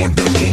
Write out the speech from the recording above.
want the to